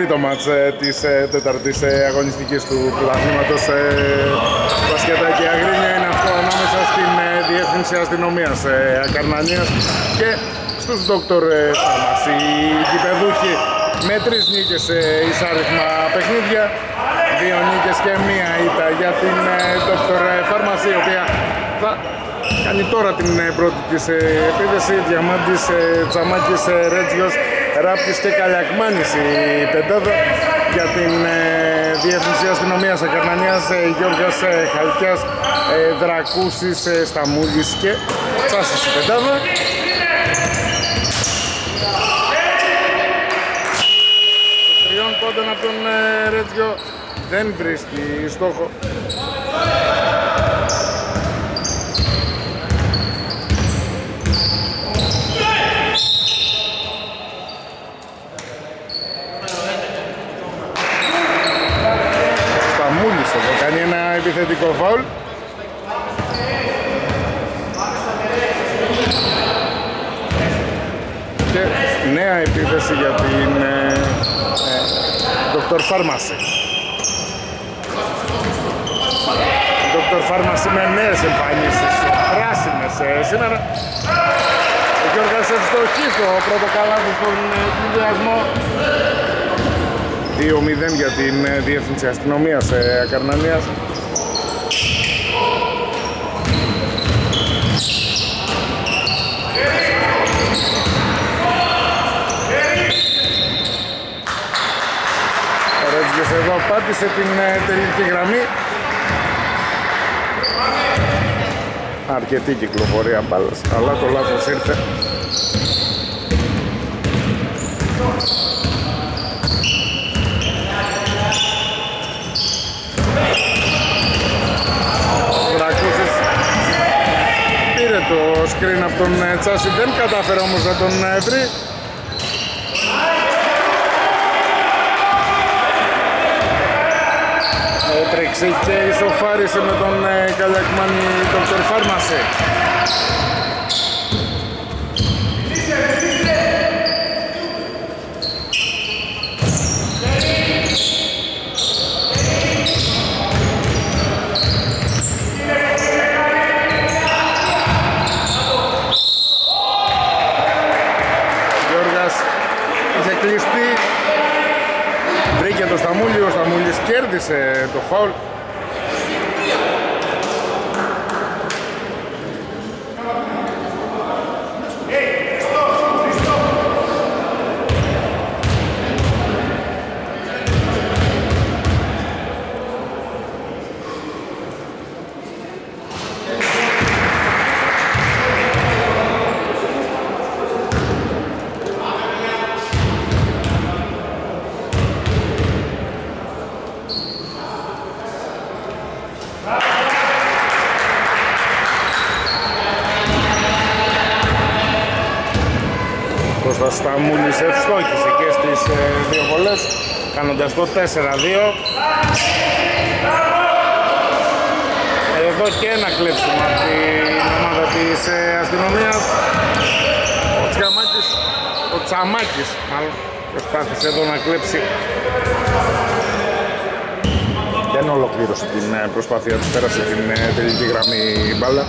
τιμωρεί το μάτς ε, της ε, τέταρτης ε, αγωνιστικής του πρωταθλήματος ε, Μπασκετάκι Αγρίνιο είναι αυτό ανάμεσα στην ε, Διεύθυνση Αστυνομίας ε, Ακαρνανίας και στους Δόκτωρ ε, Φάρμαση. Οι κυπεδούχοι με τρεις νίκες σε εισάριθμα παιχνίδια, δύο νίκες και μία ήττα για την Δόκτωρ Φάρμαση η οποία θα κάνει τώρα την ε, πρώτη της ε, επίδεση Διαμάντης, ε, Τσαμάκης, Ρέτζιος, Ράπτης και Καλιακμάνης η πεντάδα για την Διεύθυνση Αστυνομίας Ακαρνανίας Γιώργας Χαλκιάς, Δρακούσης, Σταμούλης και Τσάσης η πεντάδα Τριών πόντων από τον Ρέτζιο δεν βρίσκει στόχο επιθετικό φάουλ. Και νέα επίθεση για την ε, ε, Dr. Pharmacy. Dr. Pharmacy με νέες εμφανίσεις, πράσινες ε, σήμερα. Ο Γιώργας ευστοχής στο πρώτο καλάθι στον συνδυασμό. 2-0 για την ε, Διεύθυνση Αστυνομίας ε, Ακαρνανίας. εδώ πάτησε την ε, τελική γραμμή. Αρκετή κυκλοφορία μπάλας αλλά το λάθος ήρθε. Πήρε το screen από τον ε, Τσάση. Δεν κατάφερε όμως να τον ε, βρει έτρεξε και ισοφάρισε με τον ε, Καλιακμάνη Dr. Pharmacy. Γιώργας είχε κλειστεί το Σταμούλιο, ο Σταμούλης κέρδισε το φάουλ Σταμούλης ευστόχησε και στις ε, δύο βολές κάνοντας το 4-2 εδώ και ένα κλέψιμο από την ομάδα της ε, αστυνομίας. Ο Τσαμάκης ο Τσαμάκης μάλλον προσπάθησε εδώ να κλέψει. Δεν ολοκλήρωσε την ε, προσπάθεια του πέρασε την τελική γραμμή μπάλα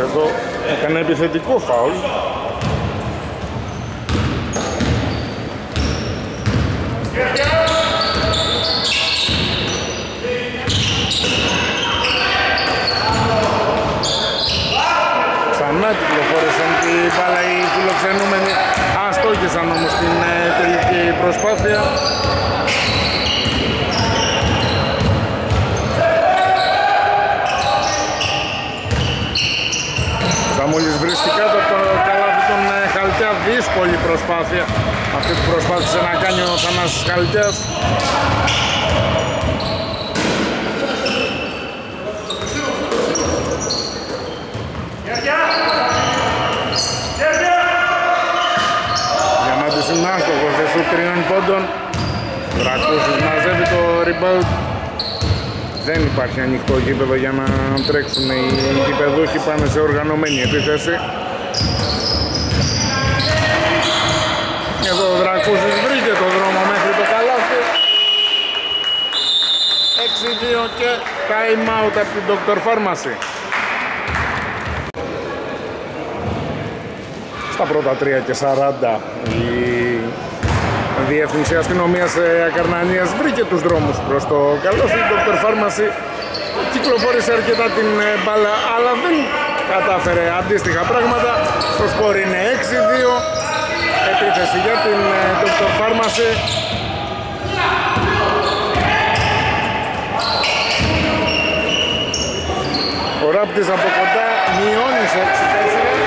εδώ έκανε επιθετικό φάουλ. Ξανά κυκλοφόρησαν την μπάλα οι φιλοξενούμενοι. Αστόχησαν όμως την ε, τελική προσπάθεια μόλις βρίσκει κάτω από το καλάθι τον ε, Χαλτιά δύσκολη προσπάθεια. Αυτή που προσπάθησε να κάνει ο Θανάσης Χαλτιάς Διαμάντης είναι άστοχος, τριών πόντων. Δρακούσης μαζεύει το rebound. Δεν υπάρχει ανοιχτό γήπεδο για να τρέξουν οι γηπεδούχοι πάνε σε οργανωμένη επίθεση. Εδώ ο Δρακούσης βρήκε το δρόμο μέχρι το καλάθι. 6-2 και time out από την Dr. Pharmacy. Στα πρώτα 3 και 40 η Διεύθυνση Αστυνομίας Ακαρνανίας βρήκε τους δρόμους προς το καλώθι. Η Dr. Pharmacy κυκλοφόρησε αρκετά την ε, μπάλα αλλά δεν κατάφερε αντίστοιχα πράγματα. Το σκορ είναι 6-2. Επίθεση για την ε, Dr. Pharmacy. Ο Ράπτης από κοντά μειώνει σε 6-4.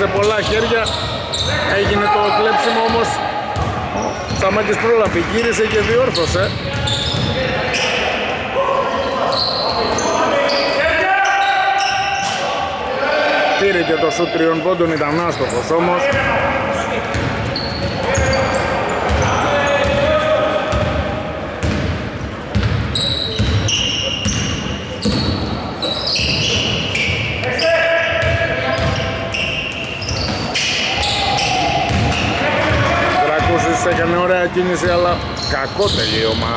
σε πολλά χέρια. Έγινε το κλέψιμο όμως. Ο Τσαμάκης πρόλαβε, γύρισε και διόρθωσε. Πήρε και το σούτ τριών πόντων ήταν άστοχος όμως έκανε ωραία κίνηση αλλά κακό τελείωμα.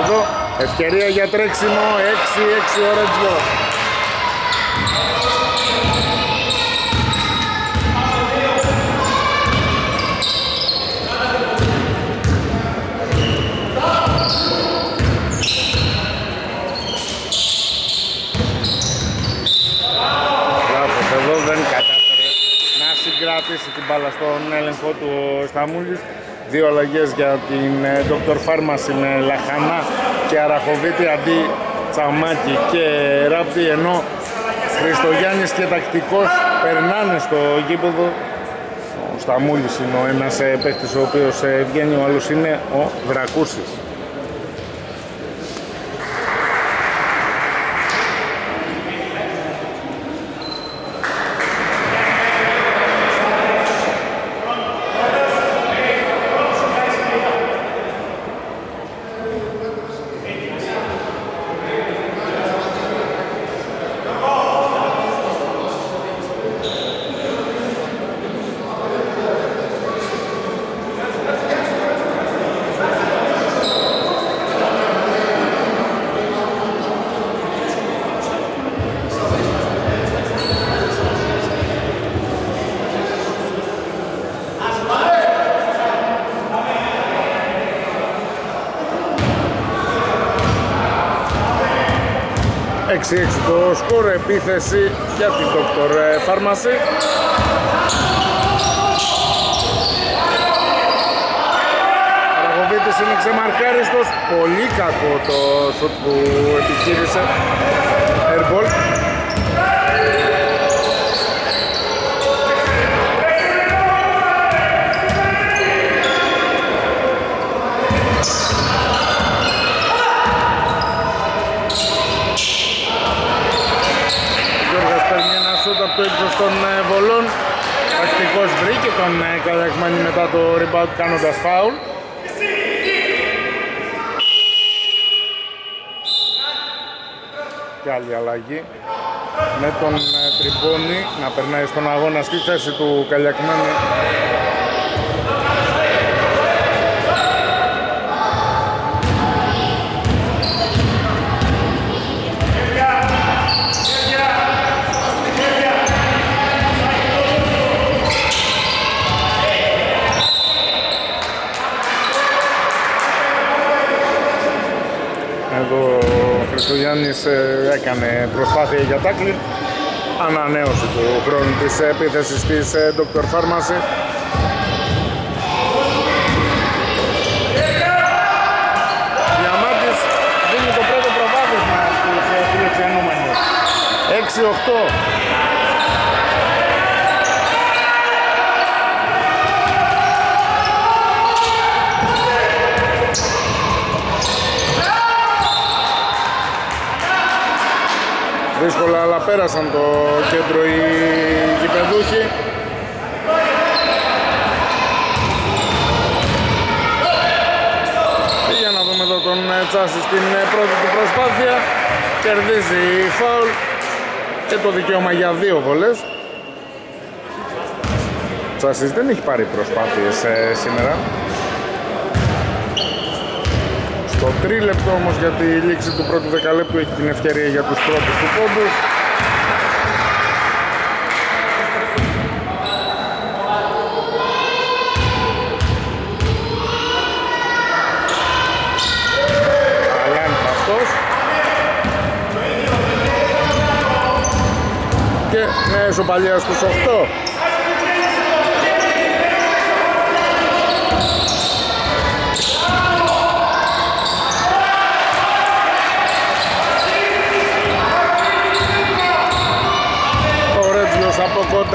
Εδώ ευκαιρία για τρέξιμο 6-6 ώρα δυο συγκράτησε την μπάλα στον έλεγχο του Σταμούλης Δύο αλλαγές για την ε, Dr. Pharmacy με Λαχανά και Αραχοβίτη αντί Τσαμάκη και Ράπτη ενώ Χριστογιάννης και Τακτικός περνάνε στο γήπεδο ο Σταμούλης είναι ο ένας ε, παίκτης ο οποίος ε, βγαίνει, ο άλλος είναι ο Δρακούσης 6-6 το σκορ επίθεση για την Dr. Pharmacy. Αραγοβίτης είναι ξεμαρκάριστος, πολύ κακό το σουτ που επιχείρησε Airball. Το ύψος των ε, βολών. Τακτικός βρήκε τον ε, Καλιακμάνη μετά το rebound κάνοντας φάουλ. Και άλλη αλλαγή με τον ε, Τριμπόνι να περνάει στον αγώνα στη θέση του Καλιακμάνη εδώ ο Χριστουγιάννης ε, έκανε προσπάθεια για τάκλι. Ανανέωση του χρόνου της επίθεσης της ε, Dr. Pharmacy. Διαμάντης δίνει το πρώτο προβάδισμα στους ε, φιλοξενούμενους. 6-8 Δύσκολα αλλά πέρασαν το κέντρο οι γηπεδούχοι. Για να δούμε εδώ τον ε, Τσάση στην ε, πρώτη του προσπάθεια. Κερδίζει φάουλ και το δικαίωμα για δύο βολές. Τσάσης δεν έχει πάρει προσπάθειες ε, σήμερα. Στο τρίλεπτο όμως για τη λήξη του πρώτου δεκαλέπτου έχει την ευκαιρία για τους πρώτους του πόντους. Και με ισοπαλία στους 8.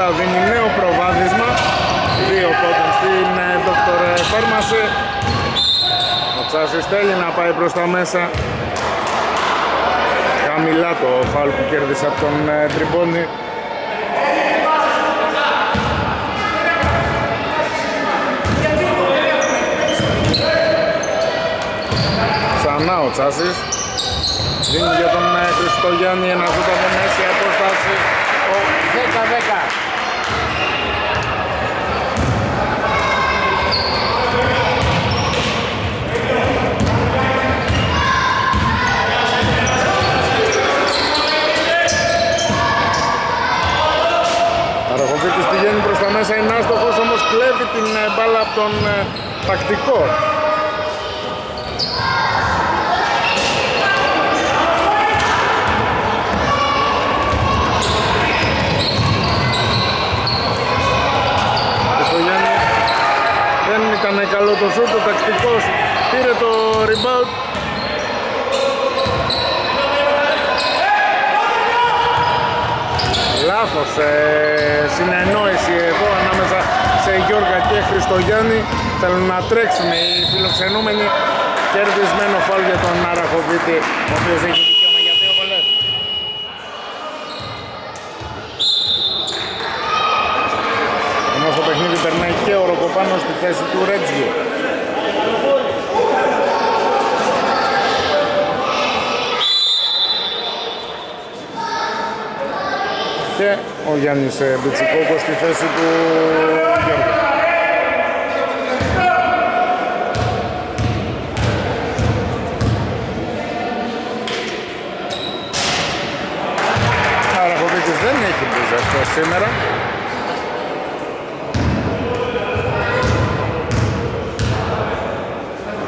Κοντά δίνει νέο προβάδισμα. Δύο πόντων στην Dr. Pharmacy ο Τσάσης θέλει να πάει προς τα μέσα. Χαμηλά το φάουλ που κέρδισε από τον ε, Τριμπόνι Ξανά ο Τσάσης. Δίνει για τον ε, Χριστογιάννη ένα ζούτα με μέση απόσταση. 10-10 πηγαίνει προς τα μέσα, είναι άστοχος όμως κλέβει την ε, μπάλα από τον τακτικό. Ε, δεν ήταν καλό το σούτ, ο τακτικός πήρε το rebound λάθος ε, συνεννόηση εδώ ανάμεσα σε Γιώργα και Χριστογιάννη. Θέλουν να τρέξουν οι φιλοξενούμενοι. Κερδισμένο φάλ για τον Αραχοβίτη ο οποίος έχει δικαίωμα για δύο βολές ενώ στο παιχνίδι περνάει και ο Ροκοπάνος στη θέση του Ρέτζιου και ο Γιάννης ε, Μπιτσικόκος στη θέση του Γιώργου. Αραχοβίτης δεν έχει μπουζαστό σήμερα.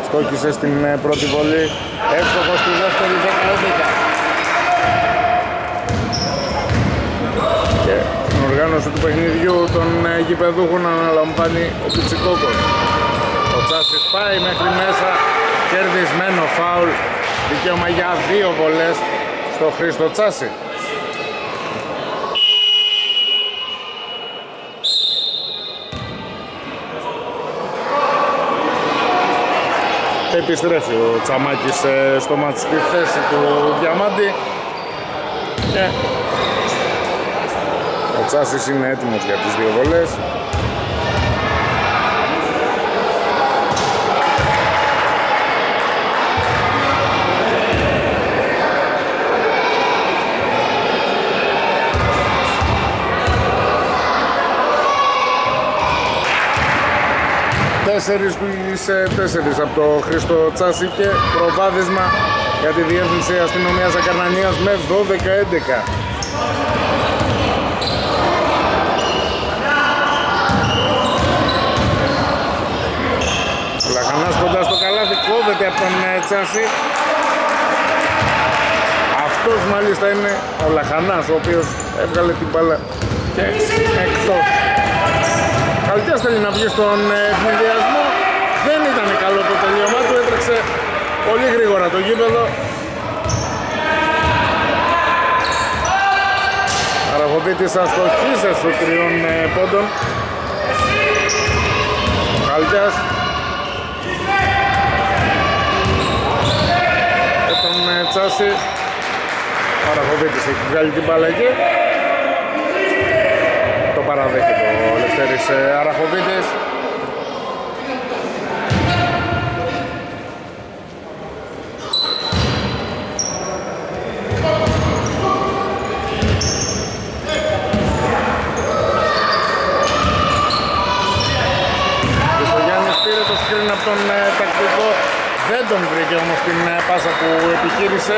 Στόκισε στην ε, πρώτη βολή, εύστοχος στη δεύτερη 10 οργάνωση του παιχνιδιού των ε, γηπεδούχων αναλαμβάνει ο Πιτσικόκος. Ο Τσάσης πάει μέχρι μέσα, κερδισμένο φάουλ, δικαίωμα για δύο βολές στο Χρήστο Τσάση. Επιστρέφει ο Τσαμάκης ε, στο μάτι στη θέση του Διαμάντη και ο Τσάσης είναι έτοιμος για τις δύο βολές. Τέσσερις, τέσσερις από το Χρήστο Τσάση και προβάδισμα για τη Διεύθυνση Αστυνομίας Ακαρνανίας με 12-11. Κόβεται από τον ε, Τσάση. Αυτός μάλιστα είναι ο Λαχανάς, ο οποίος έβγαλε την μπάλα και εκτός. Καλτιάς θέλει να βγει στον ε, ευνηδιασμό. Δεν ήταν καλό το τελείωμά του, έτρεξε πολύ γρήγορα το γήπεδο. Αραχοβίτης αστοχήσε σου τριών ε, πόντων. Καλτιάς. Και τον ε, Τσάση. Ο Αραχοβίτης έχει βγάλει την μπάλα εκεί. Το παραδέχεται ο Λευτέρης ε, Αραχοβίτης. από τον ε, τακτικό δεν τον βρήκε όμως την ε, πάσα που επιχείρησε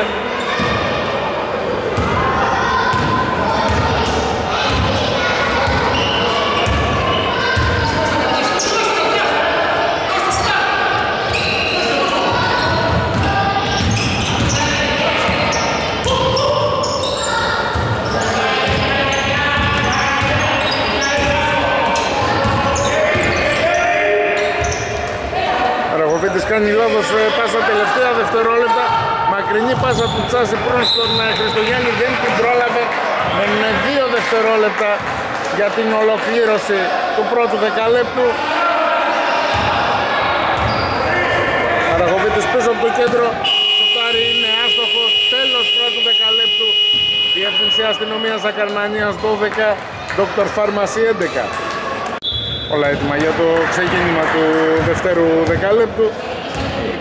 κάνει λάθος ε, πάσα τελευταία δευτερόλεπτα. Μακρινή πάσα του Τσάση προς τον ε, Χριστογιάννη δεν την πρόλαβε. Με δύο δευτερόλεπτα για την ολοκλήρωση του πρώτου δεκαλέπτου. Αραγωβίτης πίσω από το κέντρο. Σουτάρι είναι άστοχος. Τέλος πρώτου δεκαλέπτου. Διεύθυνση Αστυνομίας Ακαρνανίας 12 Dr. Pharmacy 11 όλα έτοιμα για το ξεκίνημα του δευτέρου δεκαλέπτου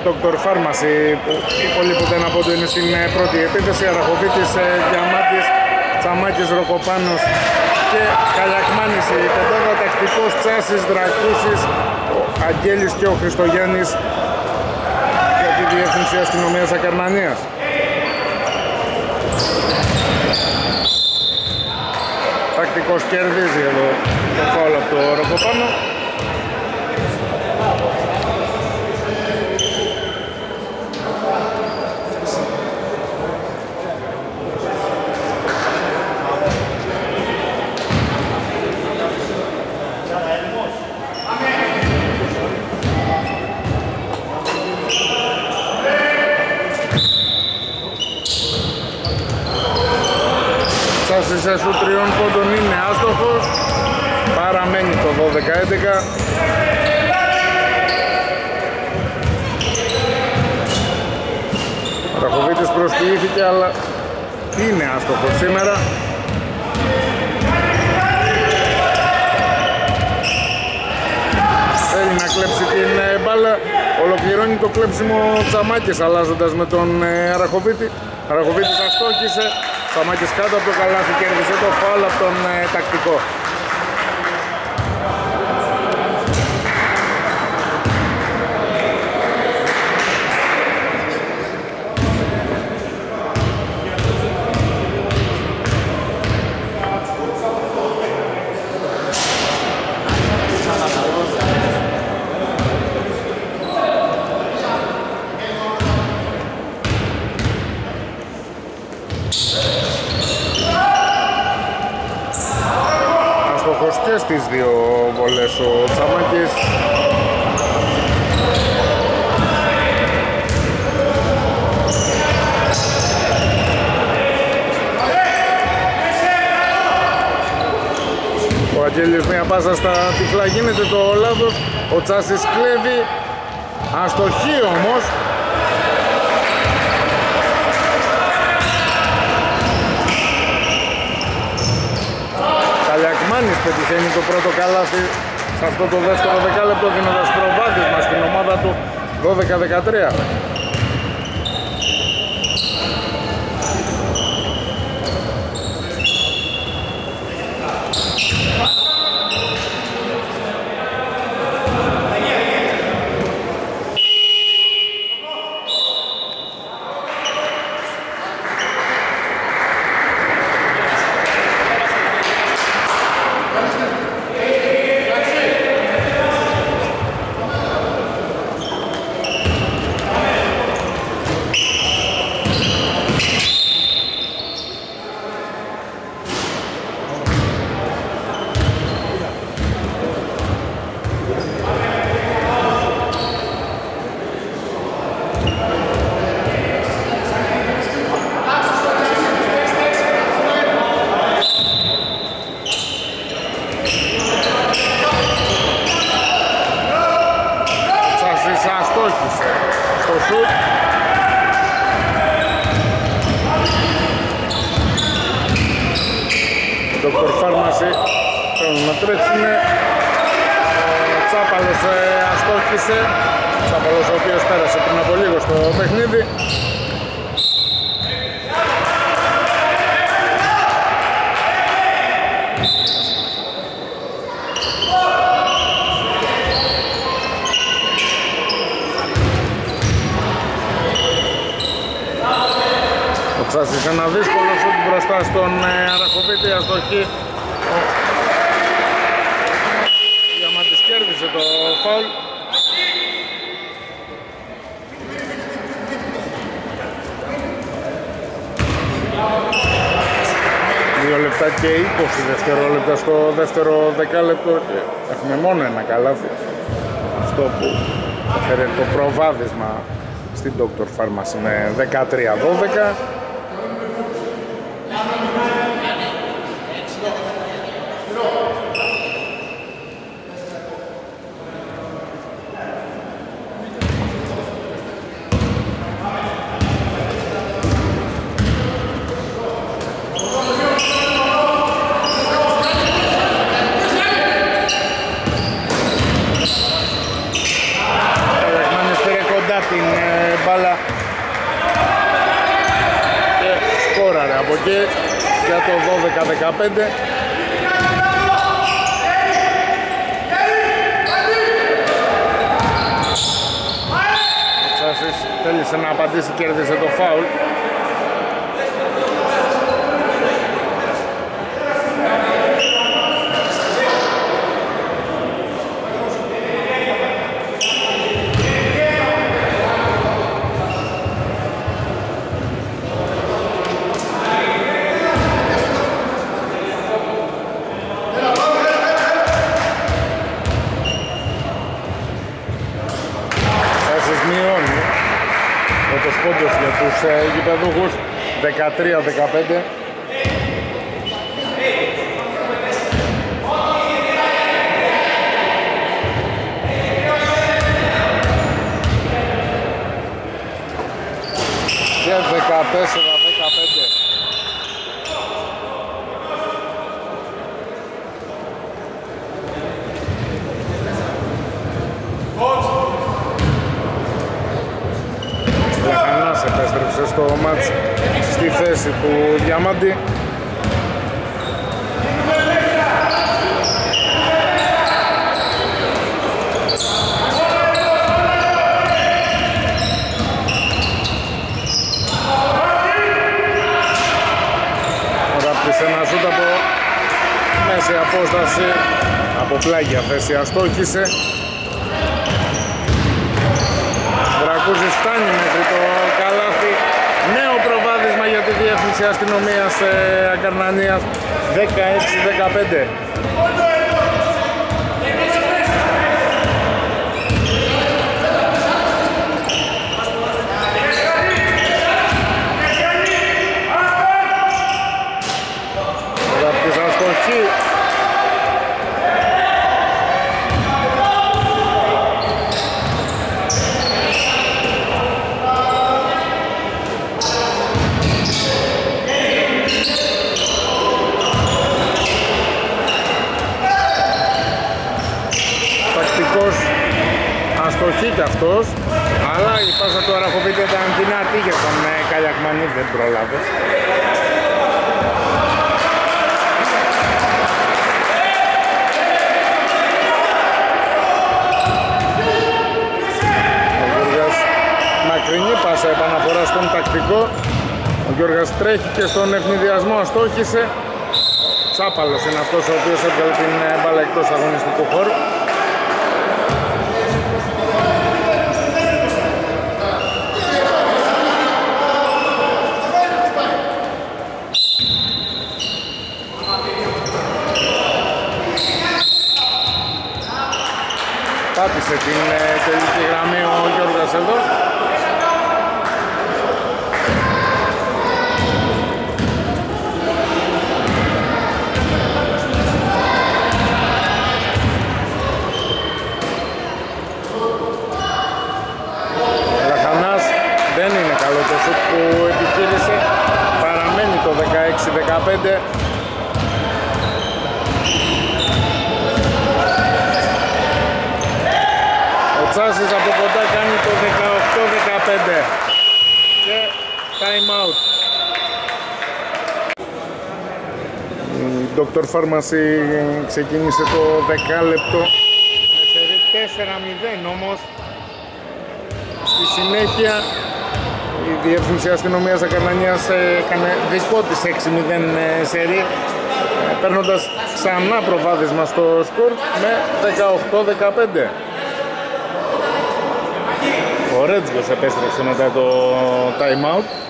Dr. Pharmacy που πολύ που δεν από είναι στην ε, πρώτη επίθεση Αραχοβίτης, ε, Διαμάτης, Τσαμάκης, Ροκοπάνος και Καλιακμάνης η πεντάδα τακτικός Τσάσης, Δρακούσης ο Αγγέλης και ο Χριστογιάννης για τη Διεύθυνση Αστυνομίας Ακαρνανίας Τακτικός κερδίζει εδώ το φάουλ από το Ροκοπάνο σε σου τριών πόντων είναι άστοχος. Παραμένει το 12-11 Ραχοβίτης προσποιήθηκε αλλά είναι άστοχος σήμερα. Θέλει να κλέψει την ε, μπάλα. Ολοκληρώνει το κλέψιμο Τσαμάκης αλλάζοντας με τον ε, Αραχοβίτη Αραχοβίτης αστόχησε Σαμάκης κάτω από το καλάθι κέρδισε το φάουλ από τον ε, τακτικό. στις δύο βολές ο Τσαμάκης Ο Αγγέλιος μια πάσα στα τυφλά. Γίνεται το λάθος. Ο Τσάσης κλέβει. Αστοχή όμως Μάνης πετυχαίνει το πρώτο καλάθι σε αυτό το δεύτερο δεκάλεπτο δίνοντας προβάδισμα στην ομάδα του 12-13. 7 και 20 δευτερόλεπτα στο δεύτερο δεκάλεπτο και έχουμε μόνο ένα καλάθι. Αυτό που έφερε το προβάδισμα στην Dr. Pharmacy με 13-12. 12-15 Ο Τσάσης θέλησε να απαντήσει κέρδισε το φάουλ Τσάσης μειώνει με το πόντος για τους ε, γηπεδούχους 13-15 και 14-15 Λαχανάς επέστρεψε στο μάτς στη θέση του Διαμάντη. Ο Ράπτης ένα σούτ από μέση απόσταση από πλάγια θέση αστόχησε Δρακούζης φτάνει μέχρι το καλάθι. Νέο προβάδισμα για τη Διεύθυνση Αστυνομίας ε, Ακαρνανίας 16-15. Ο Ραπτής αστοχή. Τακτικός αστοχή κι αυτός αλλά η πάσα του Αραχοβίτη ήταν δυνατή για τον ε, Καλιακμανή δεν πρόλαβε επαναφορά στον τακτικό. Ο Γιώργας τρέχει και στον ευνηδιασμό. Αστόχησε. Τσάπαλος είναι αυτός ο οποίος έβγαλε την ε, μπάλα εκτός αγωνιστικού χώρου. Πάτησε την ε, τελική γραμμή ο Γιώργος εδώ. Λαχανάς σουτ που επιχείρησε παραμένει το 16-15 Ο Τσάσης από κοντά κάνει το 18-15 και time out. Dr. Pharmacy ξεκίνησε το 10 λεπτό με σερί 4-0 όμως. Στη συνέχεια η Διεύθυνση Αστυνομίας Ακαρνανίας έκανε δικό της 6-0 ε, σερί ε, παίρνοντας ξανά προβάδισμα στο σκορ με 18-15 Ο Ρέτζγκος επέστρεψε μετά το time out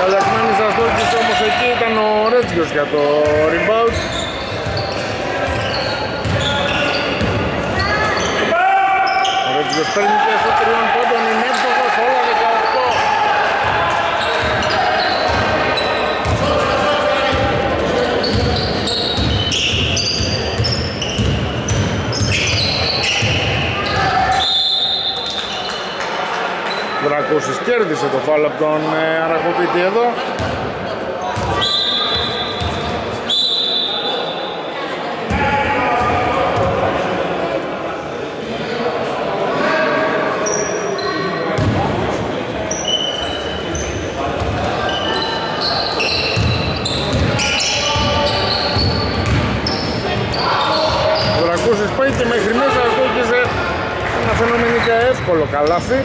Καλιακμάνης Αστόρκης όμως εκεί ήταν ο Ρέτζιος για το rebound. Ο Ρέτζιος παίρνει και στο τριών πόντων είναι εύστοχος όλα 18 Δρακούσης κέρδισε το φάλο από τον ε, Αρακοπίτη εδώ Ο Δρακούσης πάει και μέχρι μέσα αστόχιζε ένα φαινομενικά εύκολο καλάθι.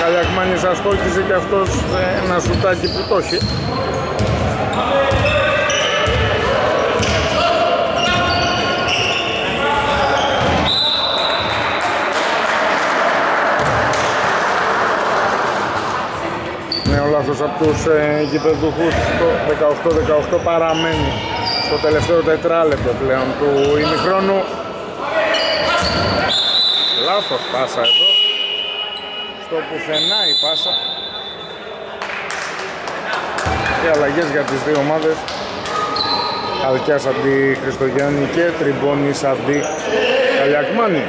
Καλιακμάνης αστόχιζε και αυτός ε, ένα σουτάκι που το έχει από τους ε, γηπεδούχους το 18-18 παραμένει στο τελευταίο τετράλεπτο πλέον του ημιχρόνου. Λάθος πάσα εδώ. Στο πουθενά η πάσα. Και αλλαγές για τις δύο ομάδες. Χαλκιάς αντί Χριστογιάννη και Τριμπώνης αντί Καλιακμάνη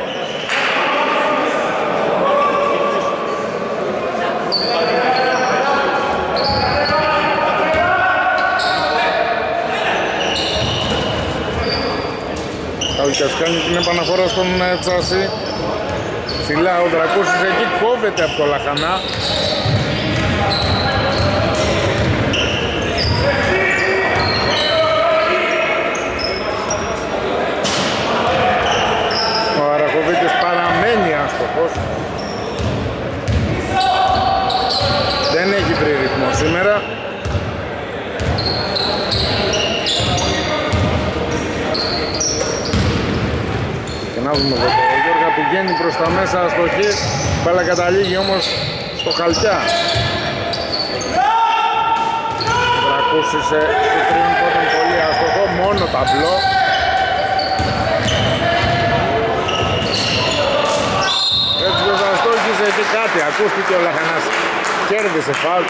Χαλκιάς κάνει την επαναφορά στον ε, Τσάση Ψηλά ο Δρακούσης εκεί κόβεται από το Λαχανά. Ο Αρακοβίτης παραμένει άστοχος Δεν έχει βρει ρυθμό σήμερα Και να δούμε εδώ το Γιώργα πηγαίνει προς τα μέσα αστοχή Μπάλα καταλήγει όμως στο χαλκιά. Δρακούσης σε στο τρίον πόντων πολύ αστοχό Μόνο ταμπλό. Έτσι ο Ζαστόχης εκεί κάτι ακούστηκε ο Λαχανάς. Κέρδισε φάουλ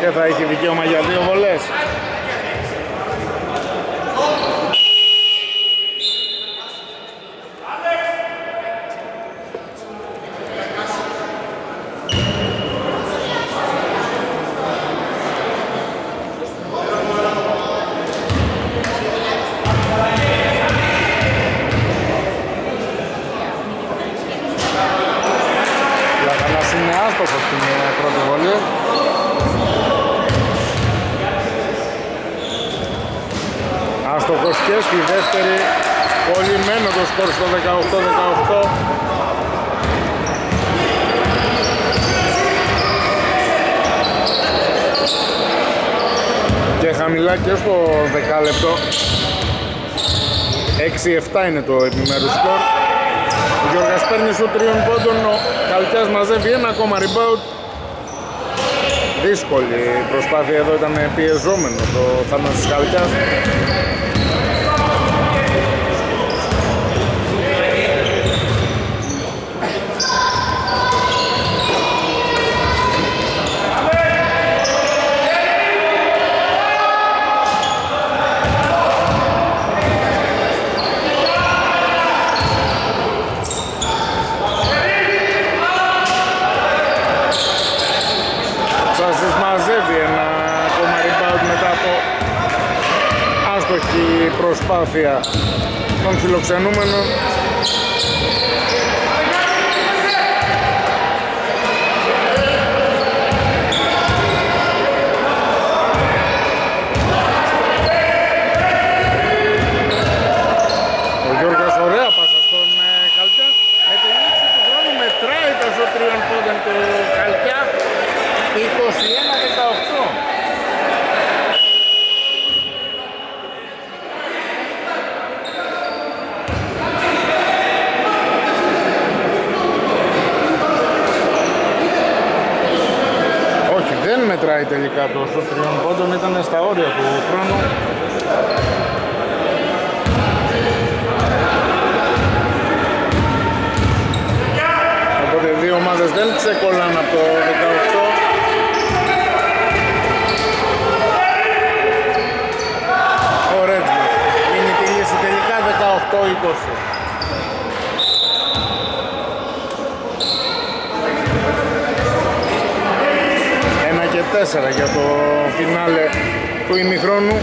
και θα έχει δικαίωμα για δύο βολές Λαχανάς είναι άστοχος στην ε, πρώτη βολή Άστοχος και στη δεύτερη Πολυμένο το σκορ στο 18-18 χαμηλά και στο δεκάλεπτο. 6-7 είναι το επιμέρους σκορ. Ο Γιώργας παίρνει σου τριών πόντων. Ο Καλκιάς μαζεύει ένα ακόμα rebound. Δύσκολη προσπάθεια εδώ ήταν πιεζόμενο το Θάνασης Καλκιάς προσπάθεια των φιλοξενούμενων τελικά το σουτ τριών πόντων ήταν στα όρια του χρόνου. Οπότε δύο ομάδες δεν ξεκολλάν από το 18. Ο Ρέτζος είναι τη λύση τελικά 18-20. 4 για το φινάλε του ημιχρόνου.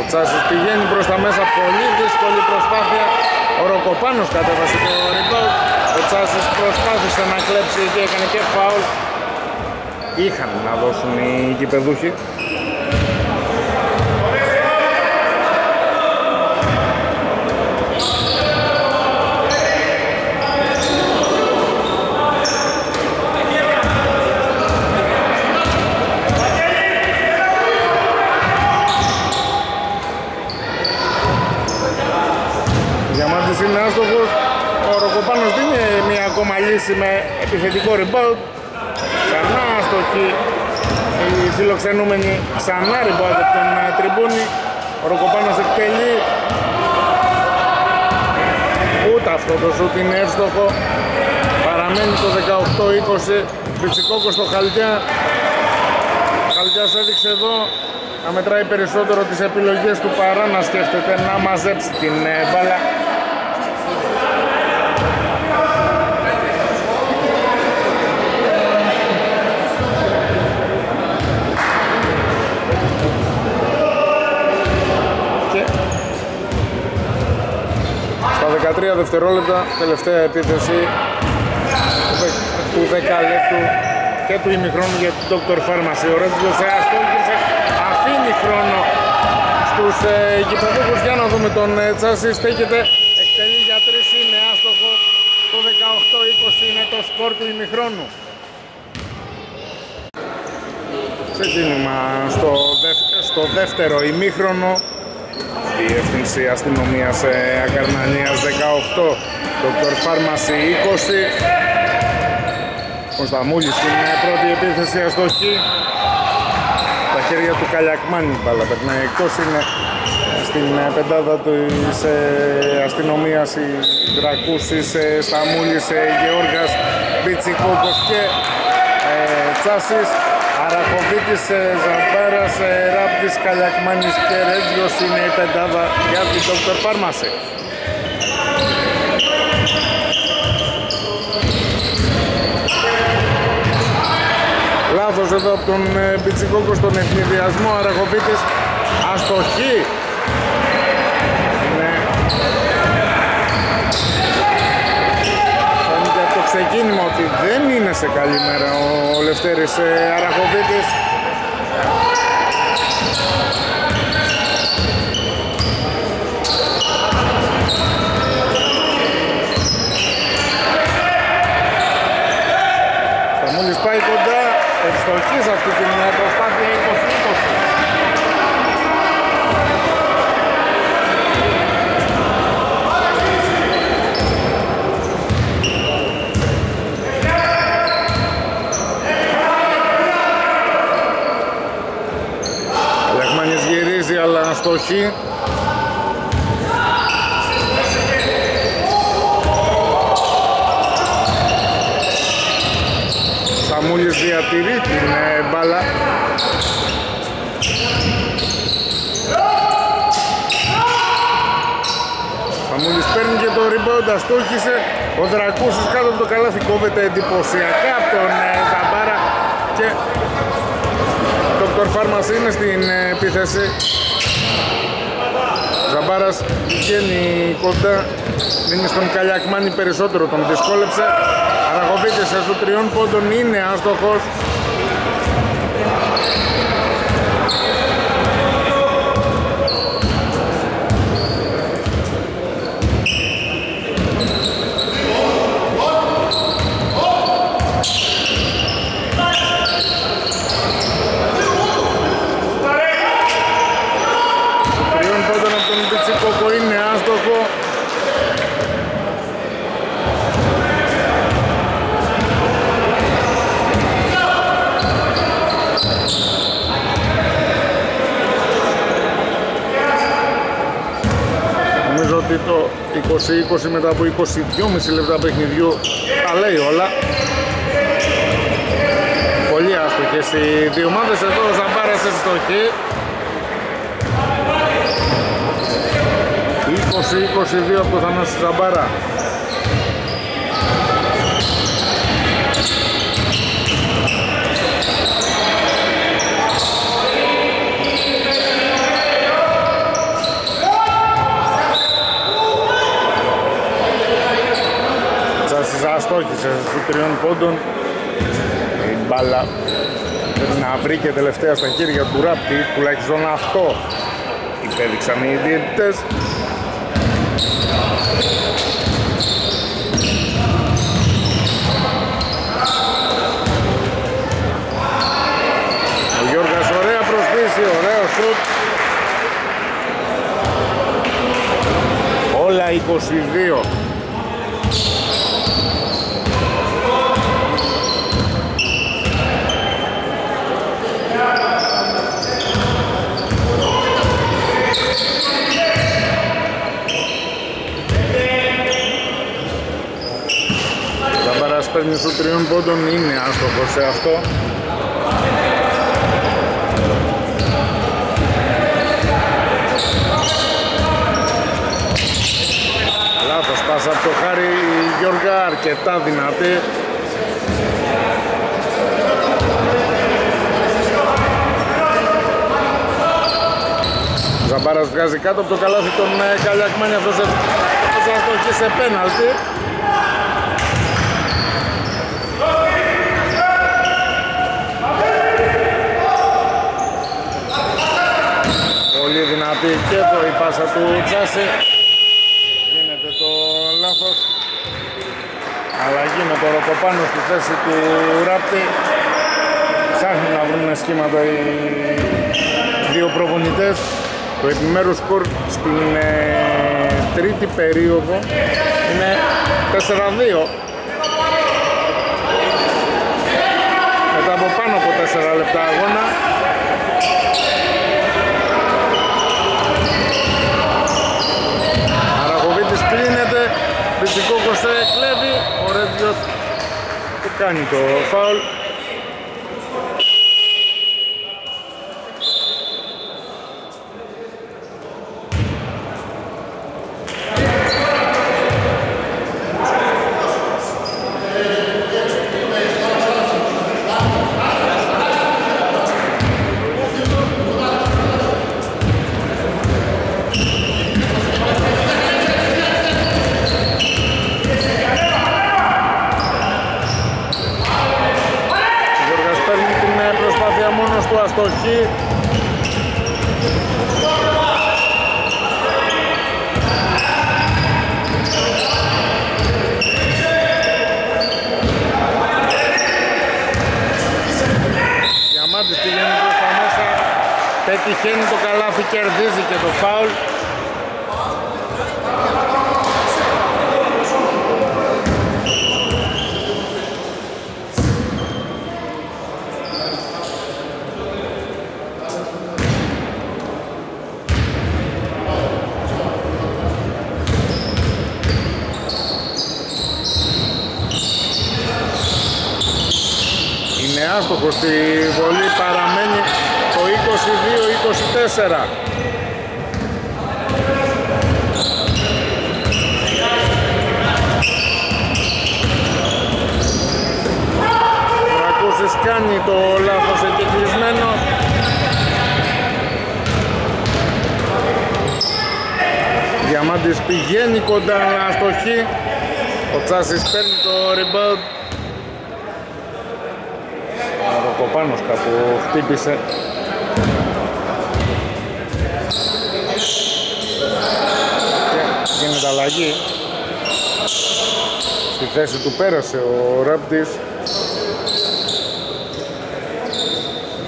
Ο Τσάσης πηγαίνει προς τα μέσα, πολύ δύσκολη προσπάθεια. Ο Ροκοπάνος κατέβασε το rebound. Ο Τσάσης προσπάθησε να κλέψει και έκανε και φάουλ. Είχαν να δώσουν οι κυπεδούχοι. επιστρέψει με επιθετικό rebound. Ξανά αστοχή οι φιλοξενούμενοι ξανά rebound από τον ε, τριμπούνι. Ο Ροκοπάνος εκτελεί. Ούτε αυτό το σούτ είναι εύστοχο. Παραμένει το 18-20. Πιτσικόκος στο Χαλτιά Ο έδειξε εδώ να μετράει περισσότερο τις επιλογές του παρά να σκέφτεται να μαζέψει την ε, μπάλα 13 δευτερόλεπτα, τελευταία επίθεση του δεκαλέπτου και του ημιχρόνου για τον Dr. Pharmacy. Ο Ρέντζος Αστόλκης αφήνει χρόνο στους ε, γηπεδούχους για να δούμε τον ε, Τσάση. Στέκεται, εκτελεί για τρεις, είναι άστοχο. Το 18-20 είναι το σκορ του ημιχρόνου. Ξεκίνημα ε, στο, στο δεύτερο ημίχρονο. Διεύθυνση Αστυνομίας Ακαρνανίας 18, Dr. Pharmacy 20. Κωνσταμούλης στην πρώτη επίθεση αστοχή. Τα χέρια του Καλιακμάνη μπάλα περνάει εκτός είναι στην πεντάδα της ε, αστυνομίας οι Δρακούσης, ε, Σταμούλης, ε, Γεώργας, Μπιτσικόκος και Τσάσης. Αραχοβίτης, Ζαμπάρας, Ράπτης, Καλιακμάνης και Ρέτζιος είναι η πεντάδα για την Dr. Pharmacy. Λάθος εδώ από τον Πιτσικόκο στον ευνηδιασμό, Αραχοβίτης αστοχή ξεκίνημα ότι δεν είναι σε καλή μέρα ο Λευτέρης ε, Αραχοβίτης. Θα μόλις πάει κοντά, ευστοχής αυτή την προσπάθεια 20-20. Γυρίζει αλλά αστοχή. Σαμούλης διατηρεί την ε, μπάλα. Σαμούλης παίρνει και το rebound, αστόχησε. Ο Δρακούσης κάτω από το καλάθι κόβεται εντυπωσιακά από τον ε, Ζαμπάρα και Dr. Φάρμας είναι στην ε, επίθεση. Ζαμπάρας βγαίνει κοντά, δίνει στον Καλιακμάνη περισσότερο, τον δυσκόλεψε. Αραγοβίτης σε τριών πόντων είναι άστοχος. Τριών πόντων από τον Πιτσίκοκο είναι άστοχο. Νομίζω ότι το 20-20 μετά από 22,5 λεπτά παιχνιδιού τα λέει όλα. Πολύ άστοχες οι δύο ομάδες. Εδώ ο Ζαμπάρας εστοχή. 20-22 από το Θανάση Ζαμπάρα. Τσάσης αστόχησε στους τριών πόντων. Η μπάλα πρέπει να βρει και τελευταία στα χέρια του Ράπτη, τουλάχιστον αυτό υπέδειξαν οι διαιτητές. Ο Γιώργας ωραία προσπίση, ωραίο σουτ. Όλα 22. Παίρνει σου τριών πόντων, είναι άστοχος σε αυτό. Λάθος πάσα από το χάρι η Γιώργα, αρκετά δυνατή. Ζαμπάρας βγάζει κάτω από το καλάθι τον ε, Καλιακμάνη, αυτός αυτός αστοχή σε πέναλτι. Πολύ δυνατή και εδώ η πάσα του Τσάση. Γίνεται το λάθος. Αλλαγή με το Ροκοπάνο στη θέση του Ράπτη. Ψάχνουν να βρουν σχήματα οι δύο προπονητές. Το επιμέρους σκορ στην ε, τρίτη περίοδο είναι 4-2. Μετά από πάνω από 4 λεπτά αγώνα Πιτσικόκος κλέβει, ο Ρέντιος του κάνει το φάουλ; Γιώργας παίρνει την ε, προσπάθεια μόνος του αστοχή. τυχαίνει το καλάθι κερδίζει και το φάουλ άστοχο στη βολή παραμένει το 22-24 Ρακούσης κάνει το λάθος εγκεκρισμένο Διαμάντης πηγαίνει κοντά αστοχή ο Τσάσης παίρνει το rebound. Κοπάνος κάπου χτύπησε. Και γίνεται αλλαγή. Στη θέση του πέρασε ο Ράπτης.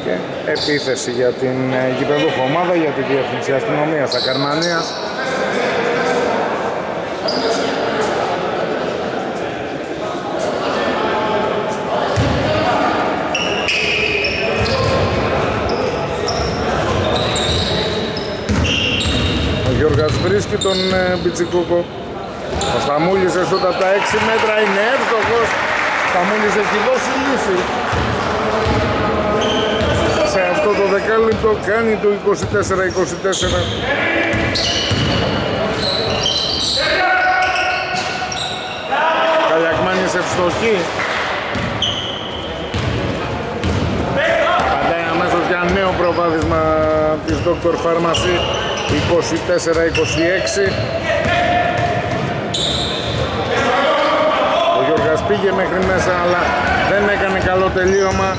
Και επίθεση για την ε, γηπεδούχο ομάδα για τη Διεύθυνση Αστυνομίας Ακαρνανίας βρίσκει τον ε, Μπιτσικούκο. Ο Σταμούλης εσούτα από τα 6 μέτρα είναι εύστοχος. Ο Σταμούλης έχει δώσει λύση. Σε αυτό το δεκάλεπτο κάνει το 24-24. Καλιακμάνης ευστοχή. Πατάει αμέσως για νέο προβάδισμα της Dr. Pharmacy 24-26 Ο Γιώργας πήγε μέχρι μέσα αλλά δεν έκανε καλό τελείωμα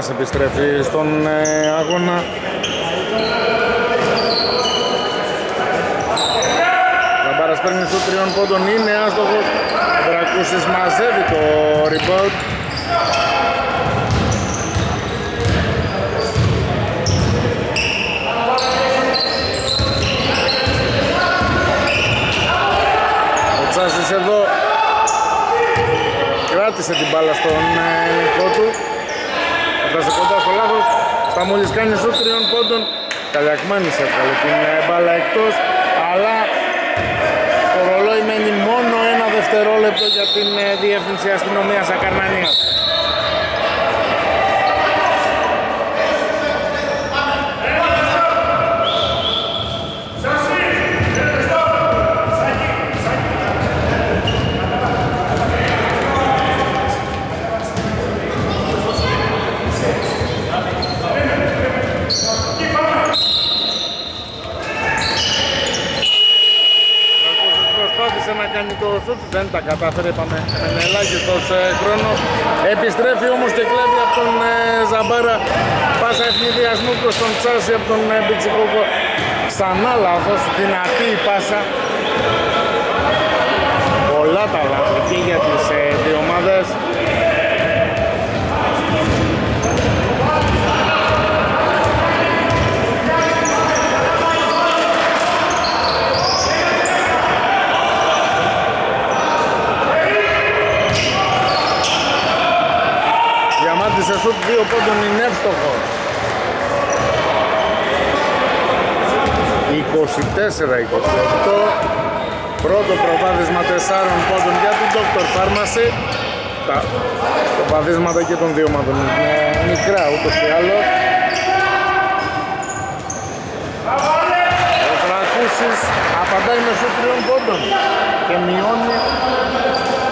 Χαλκιάς επιστρέφει στον ε, αγώνα. Λαμπάρας παίρνει στο τριών πόντων, είναι άστοχος. Ο Δρακούσης μαζεύει το rebound. Ο Τσάσης εδώ κράτησε την μπάλα στον ε, ελληνικό του έφτασε κοντά στο λάθος. Σταμούλης κάνει στο τριών πόντων. Καλιακμάνης έβγαλε την ε, μπάλα εκτός. Αλλά το ρολόι μένει μόνο ένα δευτερόλεπτο για την ε, διεύθυνση αστυνομίας Ακαρνανίας δεν τα κατάφερε, είπαμε με ελάχιστος ε, χρόνο. Επιστρέφει όμως και κλέβει από τον ε, Ζαμπάρα πάσα ευνηδιασμού προς τον Τσάση από τον ε, Μπιτσικόκο. Ξανά λάθος, δυνατή η πάσα. Πολλά τα λάθη και για τις δύο ομάδες. σε σουτ δύο πόντων είναι εύστοχο. 24-28 πρώτο προβάδισμα 4 πόντων για την Dr. Pharmacy τα προβαδίσματα και των δύο ομάδων είναι μικρά ούτως ή άλλως ο Τρακούσης απαντάει με σουτ τριών πόντων και μειώνει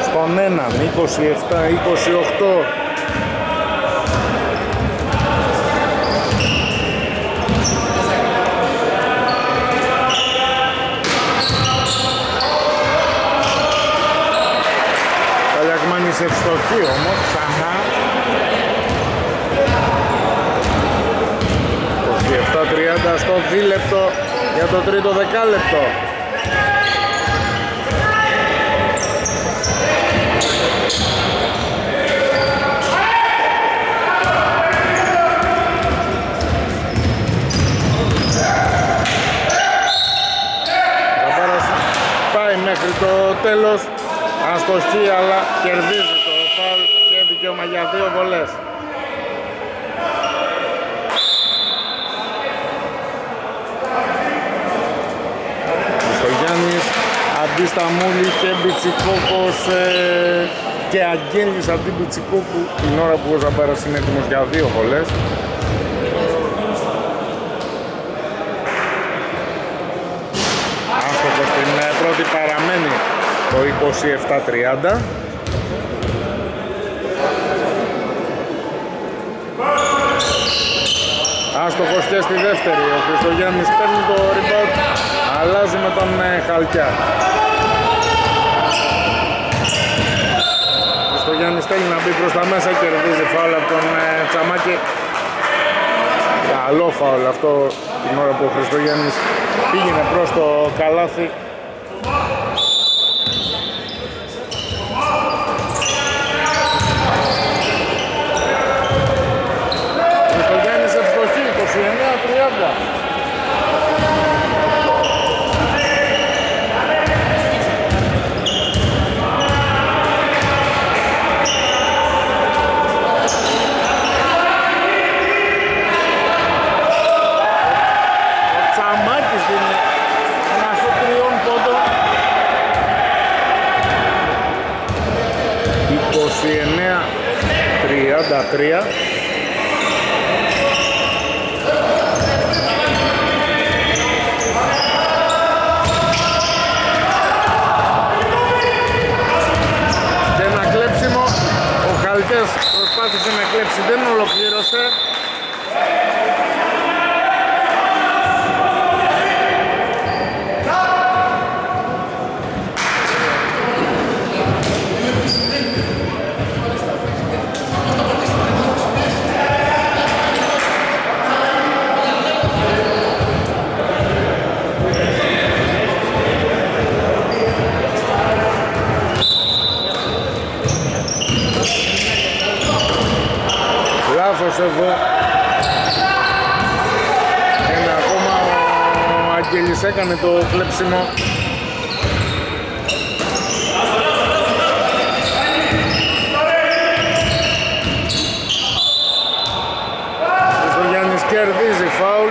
στον 1 27-28 Ο Γιάννης ευστοχή όμως ξανά. 27-30 στο δίλεπτο για το τρίτο δεκάλεπτο. Πάει μέχρι το τέλος αστοχή αλλά κερδίζει το φάουλ και δικαίωμα για δύο βολές. Γιάννης αντί Σταμούλη και Μπιτσικόκος ε, και Αγγέλης αντί Μπιτσικόκου την ώρα που ο Ζαμπάρας είναι έτοιμος για δύο βολές. Άστοχος στην ε, πρώτη παραμένει το 27-30 Άστοχος και στη δεύτερη, ο Χριστογιάννης παίρνει το rebound, αλλάζει με τον ε, Χαλκιά. Ο Χριστογιάννης θέλει να μπει προς τα μέσα, κερδίζει φάουλ από τον ε, Τσαμάκη. Καλό φάουλ αυτό την ώρα που ο Χριστογιάννης πήγαινε προς το καλάθι Και ένα κλέψιμο, ο Χαλκές προσπάθησε να κλέψει, δεν ολοκλήρωσε. Έκανε το κλέψιμο Ο Γιάννης κερδίζει φάουλ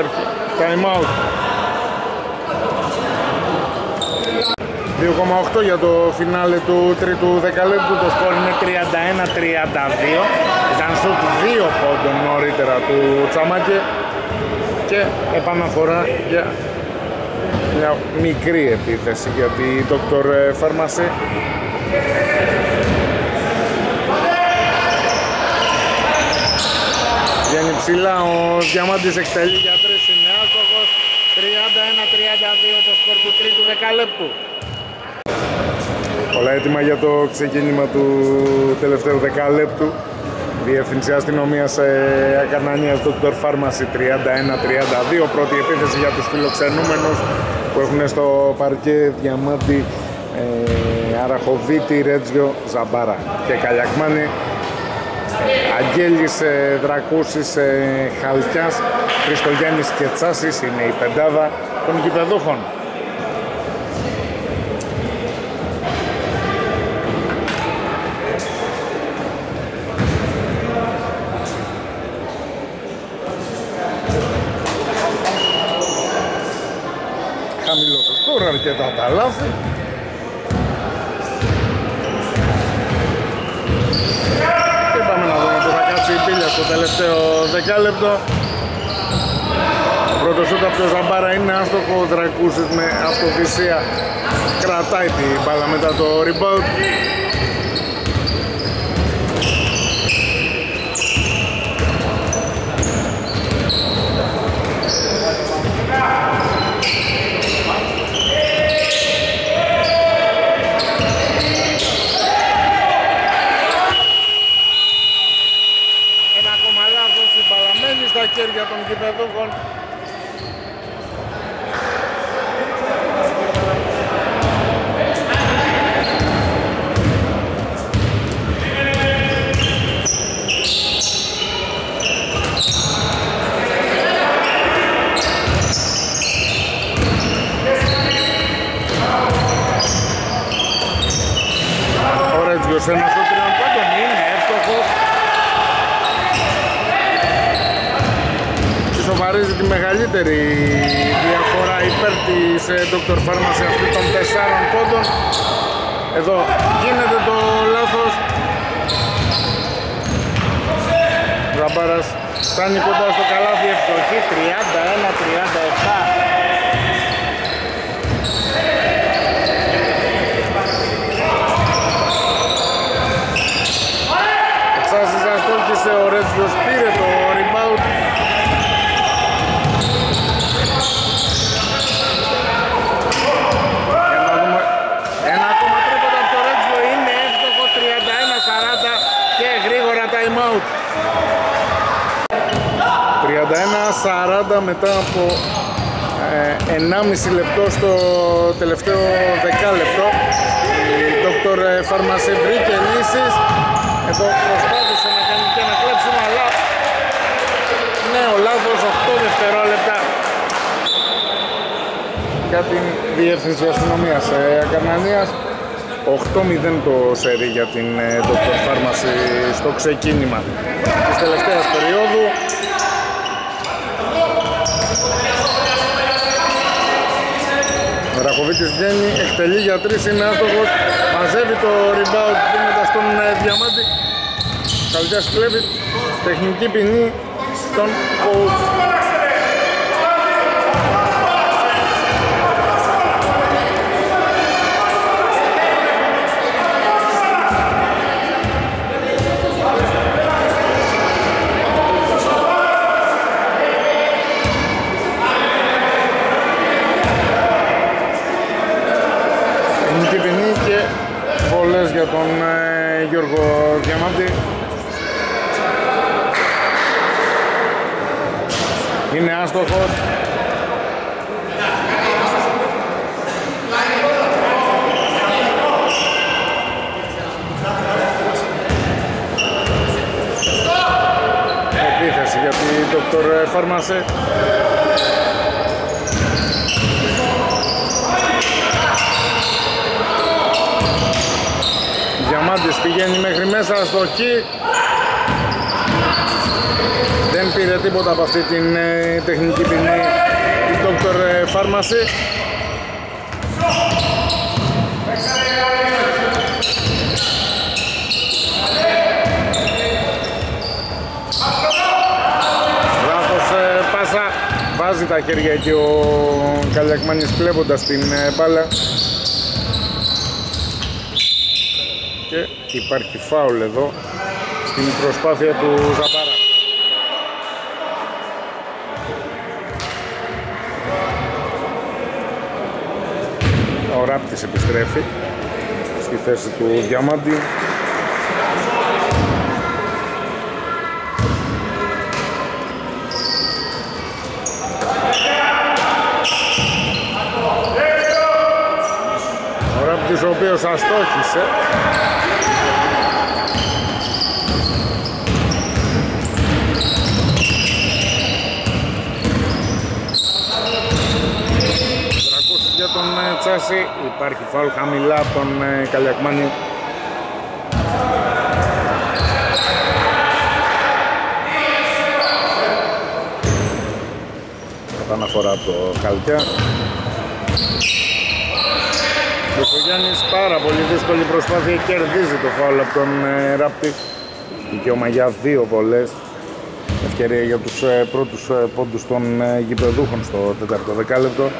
υπάρχει. Time out. 2,8 για το φινάλε του τρίτου δεκαλέπτου, το σκορ είναι 31-32 ήταν σουτ 2 πόντων νωρίτερα του Τσαμάκη και επαναφορά για μια μικρή επίθεση για τη Dr. Pharmacy Βγαίνει ψηλά ο Διαμάντης εκτελεί για 3 είναι άστοχος 31-32 το σκορ του τρίτου δεκαλέπτου Όλα έτοιμα για το ξεκίνημα του τελευταίου δεκάλεπτου. Διεύθυνση αστυνομίας ε, Ακανανία Dr. Pharmacy 31-32. Πρώτη επίθεση για τους φιλοξενούμενους που έχουν στο παρκέ Διαμάντη ε, Αραχοβίτη, Ρέτζιο, Ζαμπάρα και Καλιακμάνη. Ε, Αγγέλης ε, Δρακούσης ε, Χαλκιάς, Χριστογιάννης Κετσάσης είναι η πεντάδα των κυπεδούχων. Χαμηλό το σκορ, αρκετά τα λάθη. Και πάμε να δούμε που θα κάτσει η πύλια στο τελευταίο δεκάλεπτο. Πρώτο σούτ από το Ζαμπάρα είναι άστοχο, ο Δρακούσης με αυτοθυσία κρατάει την μπάλα μετά το rebound. Ένα ακόμα λάθος, η μπάλα μένει στα χέρια των κυπεδούχων. Ο Ρέτζιος ένας στο τριών πόντων είναι εύστοχος. Ισοβαρίζει τη μεγαλύτερη διαφορά υπέρ της ε, Dr. Pharmacy αυτή των τεσσάρων πόντων. Εδώ γίνεται το λάθος. Ραμπάρας φτάνει κοντά στο καλάθι ευστοχή 31-37. Ξάσης αστόχησε, ο Ρέτζιος πήρε το rebound. Για να δούμε. Ένα ακόμα τρίποντα από το Ρέτζιο είναι εύστοχο 31-40 και γρήγορα time out. 31-40 μετά από ε, 1,5 λεπτό στο τελευταίο δεκάλεπτο. Η Dr. Pharmacy βρήκε λύσεις. Εδώ προσπάθησε να κάνει και ένα κλέψιμο, αλλά νέο λάθος, 8 δευτερόλεπτα για την Διεύθυνση Αστυνομίας ε, Ακανανίας. 8-0 το σερί για την ε, Dr. Pharmacy στο ξεκίνημα της τελευταίας περίοδου. Ρακοβίτης βγαίνει, εκτελεί για τρεις, είναι άστοχος, μαζεύει το rebound δίνοντας τον ε, Διαμάντη. Καλτιάς κλέβει τεχνική ποινή στον coach. Γιώργο Διαμάντη. Είναι άστοχος. Επίθεση για την Dr. Pharmacy. Διαμάντης πηγαίνει μέχρι μέσα στο χ. Δεν πήρε τίποτα από αυτή την ε, τεχνική ποινή η Dr. Pharmacy. Λάθος ε, πάσα. Βάζει τα χέρια και ο Καλιακμάνης κλέβοντας την ε, μπάλα. Και υπάρχει φάουλ εδώ στην προσπάθεια του Ζαμπάρα. Ο Ράπτης επιστρέφει στη θέση του Διαμάντη. Ο Ράπτης ο οποίος αστόχησε Τσάση. Υπάρχει φάουλ χαμηλά από τον ε, Καλιακμάνη. Κατά από το Χαλκιά. Ο Γιάννης πάρα πολύ δύσκολη προσπάθεια κερδίζει το φάουλ από τον ε, Ράπτη. Δικαίωμα για δύο βολές. Ευκαιρία για τους ε, πρώτους πόντους των γηπεδούχων στο τέταρτο δεκάλεπτο.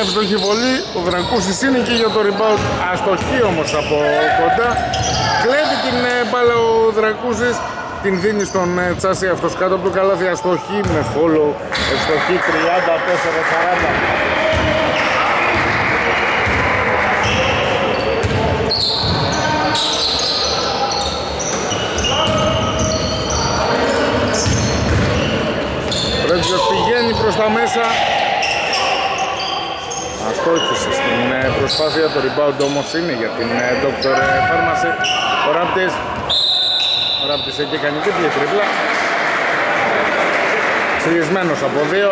εύστοχη βολή, ο Βρανκούσης είναι και για το rebound, αστοχή όμως από κοντά. Κλέβει την ε, μπάλα ο Δρακούσης, την δίνει στον ε, Τσάση αυτός κάτω από το καλάθι, αστοχή με follow, αστοχή 34-40. Ρέτζος πηγαίνει προς τα μέσα αστόχησε στην ε, προσπάθεια, το rebound όμως είναι για την ε, Dr. Pharmacy. Ο Ράπτης, ο Ράπτης έχει κάνει δίπλη τρίπλα. Ψηλισμένος από δύο.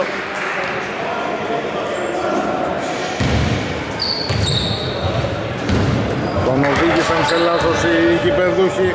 Τον οδήγησαν σε λάθος οι γηπεδούχοι.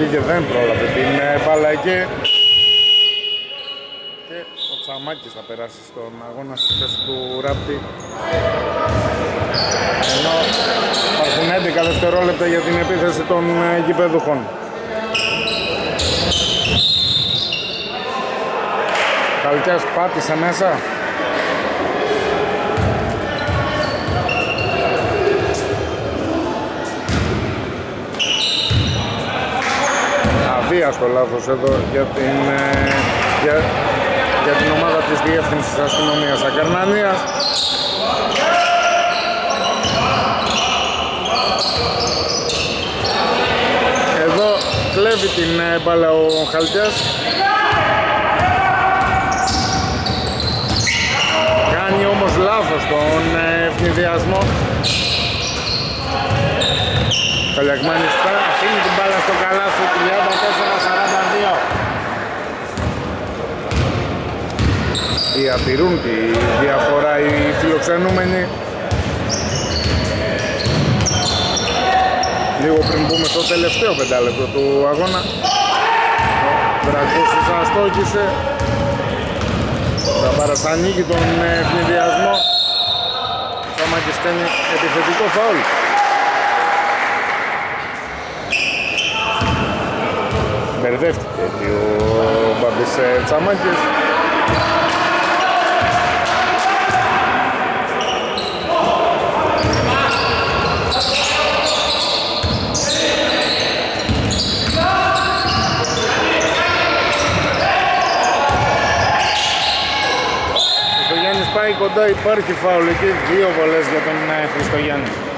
Βγήκε δεν πρόλαβε την ε, μπάλα εκεί. Και ο Τσαμάκης θα περάσει στον αγώνα στη θέση του Ράπτη. Ενώ υπάρχουν 11 δευτερόλεπτα για την επίθεση των ε, γηπέδουχων. Καλκιάς πάτησε μέσα στο λάθος εδώ για την, ε, για, για την ομάδα της Διεύθυνσης Αστυνομίας Ακαρνανίας. Εδώ κλέβει την ε, μπάλα ο Χαλτιάς. Κάνει όμως λάθος τον ε, ευνηδιασμό. Καλιακμάνης αφήνει την μπάλα στο καλάθι 34-42 διατηρούν τη διαφορά οι φιλοξενούμενοι. Λίγο πριν μπούμε στο τελευταίο πεντάλεπτο του αγώνα. Ο Δρακούσης αστόχησε θα παρασανίγει τον ευνηδιασμό. Θα κάνει επιθετικό φάουλ μπερδεύτηκε ο Μπαμπής ε, Τσαμάκης. Ο πάει κοντά, υπάρχει φάουλ εκεί, δύο βολές για τον ε, Χριστογιάννη.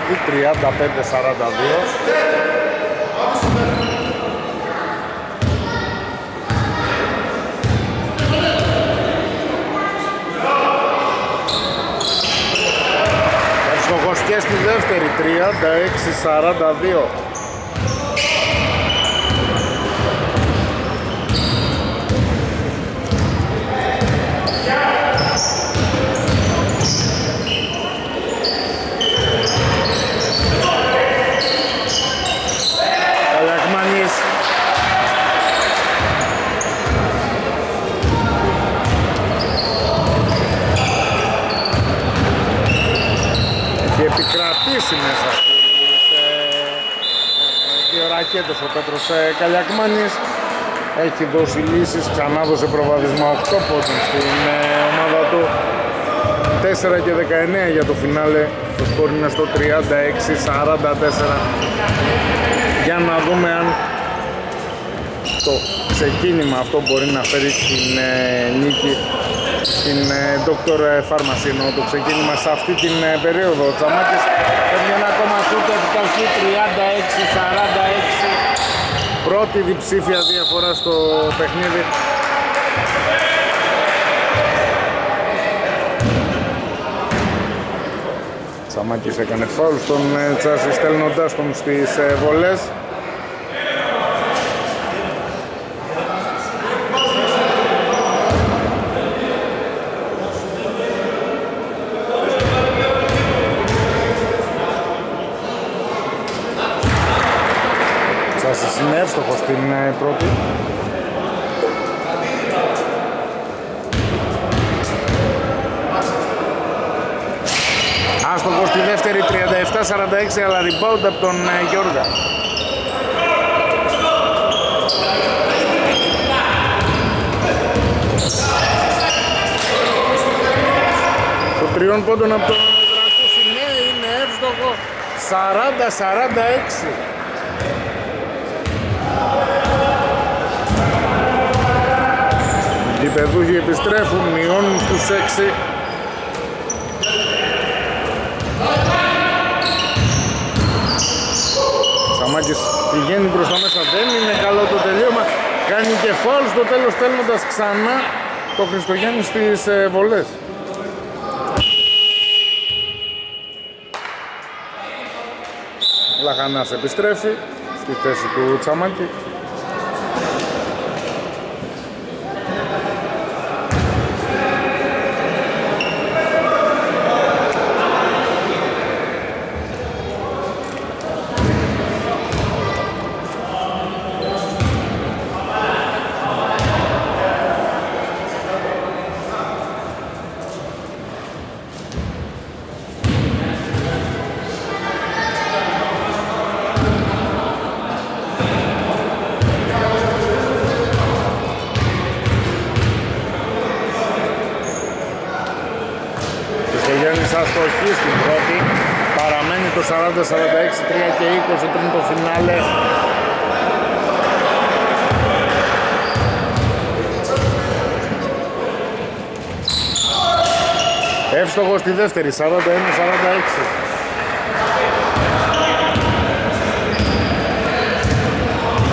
πρώτη, 35-42. Ευστοχοσκές στη δεύτερη, 36-42. Καλιακμάνης. Έχει δώσει λύσεις, ξανά δώσε προβάδισμα 8 πόντων στην ε, ομάδα του. 4 και 19 για το φινάλε. Το σκορ είναι στο 36-44 για να δούμε αν το ξεκίνημα αυτό μπορεί να φέρει την ε, νίκη στην Dr. Pharmacy. Ενώ το ξεκίνημα σε αυτή την περίοδο. Ο Τσαμάκης παίρνει ένα ακόμα σούτ επιταχύ 36-46 πρώτη διψήφια διαφορά στο παιχνίδι. Τσαμάκης έκανε φάουλ στον ε, Τσάσης στέλνοντάς τον στις ε, βολές είναι εύστοχο στην ε, πρώτη. Άστοχος στη δεύτερη 37-46 αλλά rebound από τον ε, Γιώργα. Το τριών πόντων από τον Δρακούση ναι είναι εύστοχο 40-46. Οι παιδούχοι επιστρέφουν, μειώνουν στους 6. Σαμάκης πηγαίνει προς τα μέσα, δεν είναι καλό το τελείωμα. Κάνει και φάουλ στο τέλος στέλνοντας ξανά το Χριστογέννη στις ε, βολές. Λαχανάς επιστρέφει στη θέση του Τσαμάκη. Εύστοχο στη δεύτερη, 41-46.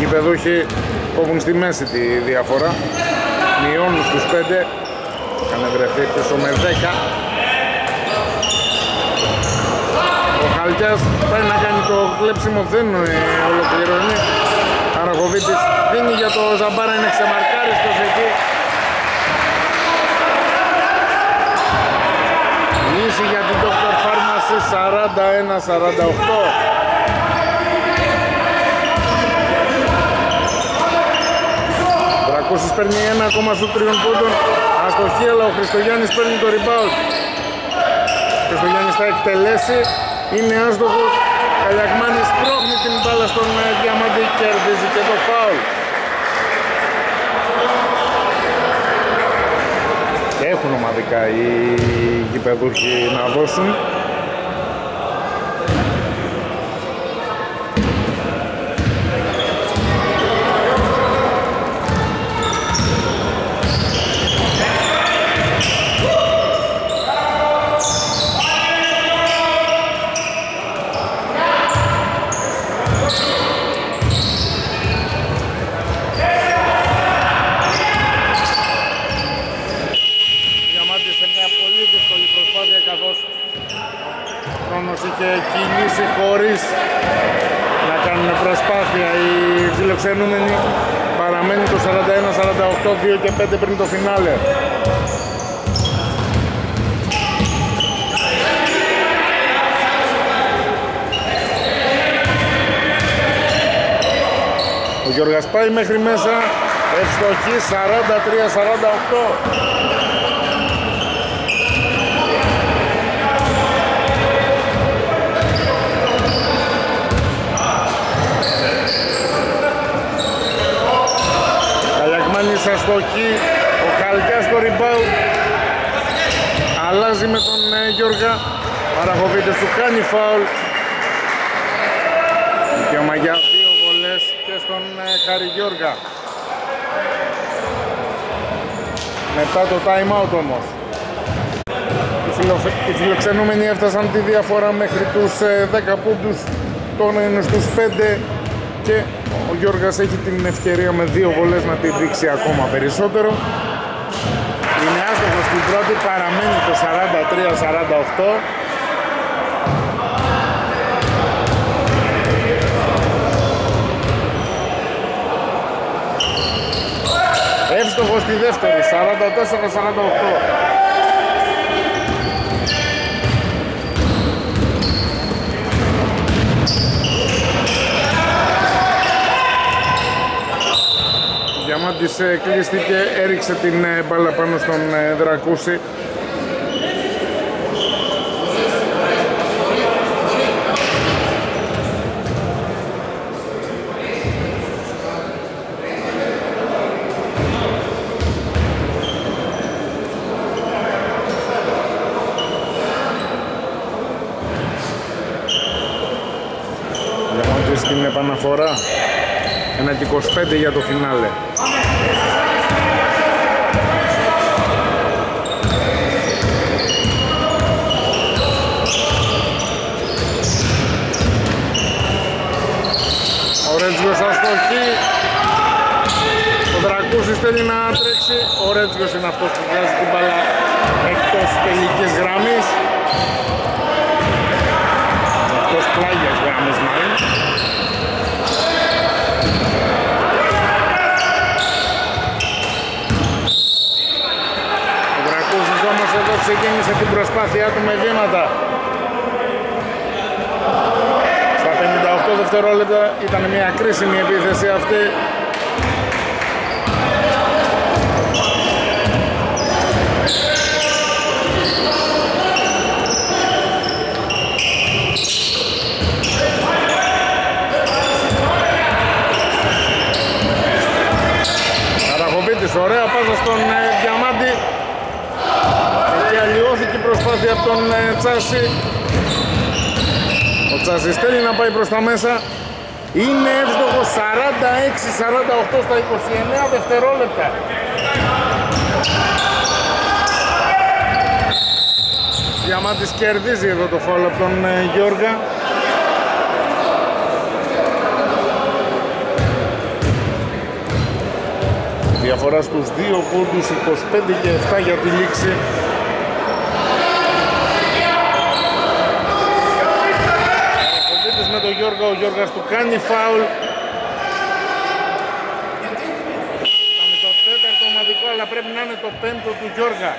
Οι παιδούχοι κόβουν στη μέση τη διαφορά. Μειώνουν στους 5. Κάνε βρεθεί πίσω με 10. Ο Χαλκιάς πάει να κάνει το κλέψιμο, δεν ολοκληρώνει. Αραγοβίτης δίνει για το Ζαμπάρα, είναι ξεμαρκάριστος εκεί. Λύση για την Dr. Pharmacy 41-48. Τρακούσης παίρνει ένα ακόμα σου τριών πόντων. Αστοχή αλλά ο Χριστογιάννης παίρνει το rebound. Ο Χριστογιάννης θα εκτελέσει. Είναι άστοχος. Καλιακμάνης πρόχνει την μπάλα στον ε, Διαμάντη κερδίζει και το φάουλ έχουν ομαδικά οι γηπεδούχοι να δώσουν 2 και 5 πριν το φινάλε. Ο Γιώργας πάει μέχρι μέσα, ευστοχή 43-48. Μέσα στο χι, ο Χαλκιάς στο rebound αλλάζει με τον ε, Γιώργα. Παραχοβίτες του κάνει φάουλ. Δικαίωμα για δύο βολές και στον ε, Χαρη Γιώργα. Μετά το time out όμως. Οι φιλοξενούμενοι έφτασαν τη διαφορά μέχρι τους 10 ε, πόντους τώρα είναι στους 5 και ο Γιώργας έχει την ευκαιρία με δύο βολές να τη δείξει ακόμα περισσότερο. Είναι άστοχος στην πρώτη, παραμένει το 43-48. Εύστοχος στη δεύτερη, 44-48. Διαμάντης ε, κλείστηκε, έριξε την ε, μπάλα πάνω στον ε, Δρακούση. Διαμάντης την επαναφορά. Ένα και 25 για το φινάλε. Ο Ρέτζιος αστοχή. Ο Δρακούσης θέλει να τρέξει. Ο Ρέτζιος είναι αυτός που βγάζει την μπαλά εκτός τελικής γραμμής. Εκτός πλάγιας γραμμής μάλλον. Ο Δρακούσης όμως εδώ ξεκίνησε την προσπάθειά του με βήματα. δευτερόλεπτα ήταν μια κρίσιμη επίθεση αυτή ωραία πάσα στον ε, Διαμάντη και αλλοιώθηκε η προσπάθεια από τον ε, Τσάση ο Τσάσης θέλει να πάει προς τα μέσα. Είναι εύστοχο 46-48 στα 29 δευτερόλεπτα. Διαμάτης κερδίζει εδώ το φόλο από τον ε, Γιώργα. Διαφορά στους δύο πόντους 25 και 7 για τη λήξη. Γιώργο, ο Γιώργας του κάνει φάουλ. Ήταν το τέταρτο ομαδικό, αλλά πρέπει να είναι το πέμπτο του Γιώργα.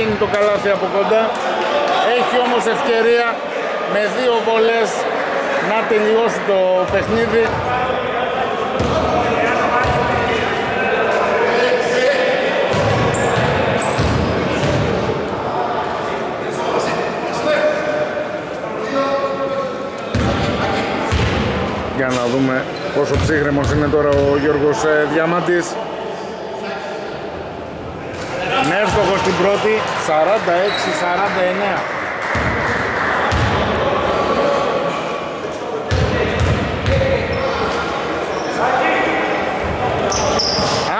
Δεν πετυχαίνει το καλάθι από κοντά. Έχει όμως ευκαιρία με δύο βολές να τελειώσει το παιχνίδι. Για να δούμε πόσο ψύχρεμος είναι τώρα ο Γιώργος ε, Διαμάντης. Με εύστοχο στην πρώτη, 46-49.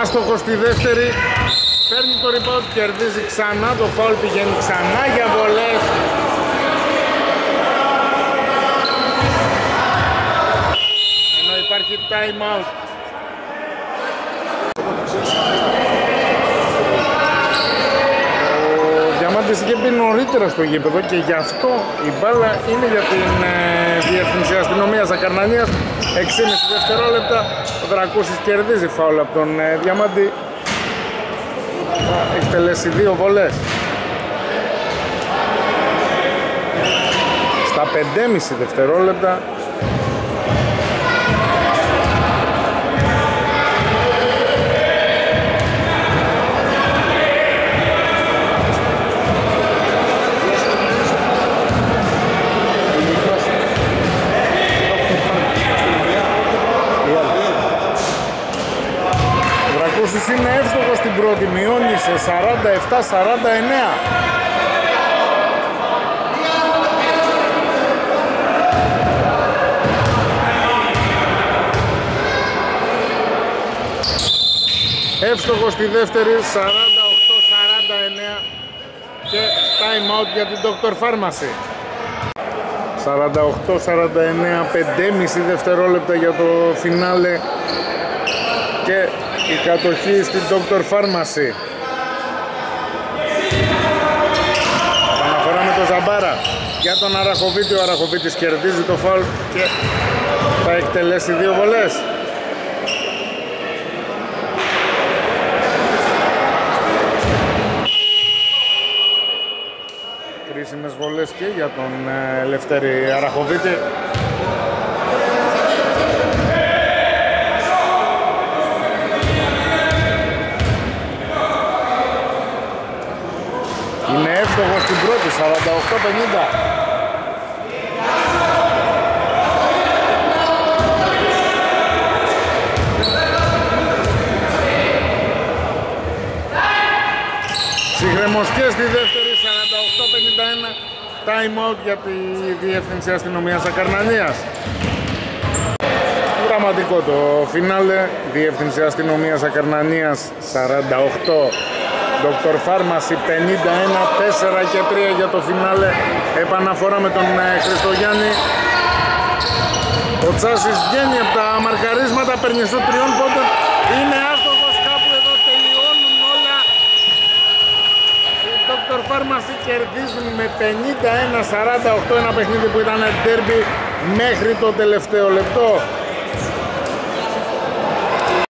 Άστοχος στη δεύτερη, παίρνει το rebound, κερδίζει ξανά, το foul πηγαίνει ξανά για βολές. Ενώ υπάρχει time out. Ο Διαμάντης είχε μπει νωρίτερα στο γήπεδο και γι' αυτό η μπάλα είναι για την ε, Διεύθυνση Αστυνομίας Ακαρνανίας 6,5 δευτερόλεπτα ο Δρακούσης κερδίζει φάουλ από τον ε, Διαμάντη. Έχει τελέσει δύο βολές. Στα 5,5 δευτερόλεπτα Ο Δρακούσης είναι εύστοχος στην πρώτη, μειώνει σε 47-49. Εύστοχος στη δεύτερη, 48-49 και time out για την Dr. Pharmacy. 48-49, 5,5 δευτερόλεπτα για το φινάλε και η κατοχή στην Dr. Pharmacy. Αναφορά με τον Ζαμπάρα για τον Αραχοβίτη. Ο Αραχοβίτης κερδίζει το φάουλ και θα εκτελέσει δύο βολές. Κρίσιμες βολές και για τον ε, Λευτέρη Αραχοβίτη. Πρώτη, 48-50. Συγχρεμός και στη δεύτερη, 48-51. Time out για τη Διεύθυνση Αστυνομίας Ακαρνανίας. Δραματικό το φινάλε. Διεύθυνση Αστυνομίας Ακαρνανίας 48. Dr. Pharmacy 51, 4 και 3 για το φινάλε. Επαναφορά με τον ε, Χριστογιάννη. Ο Τσάσης βγαίνει από τα μαρκαρίσματα, παίρνει στο τριών πόντων. Είναι άστοχος κάπου εδώ, τελειώνουν όλα. Οι Dr. Pharmacy κερδίζουν με 51-48 ένα παιχνίδι που ήταν derby μέχρι το τελευταίο λεπτό.